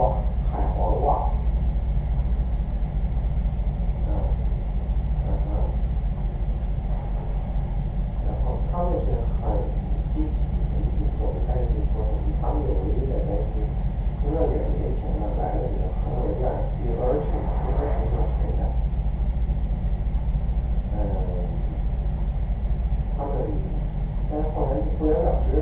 海黄，嗯，嗯嗯，然后他们是很积极，的，我们，但是说他们有一的担心，因为两年前呢来了也，很伟大，有而且，有儿童的，嗯，他们，但是后来不了了之，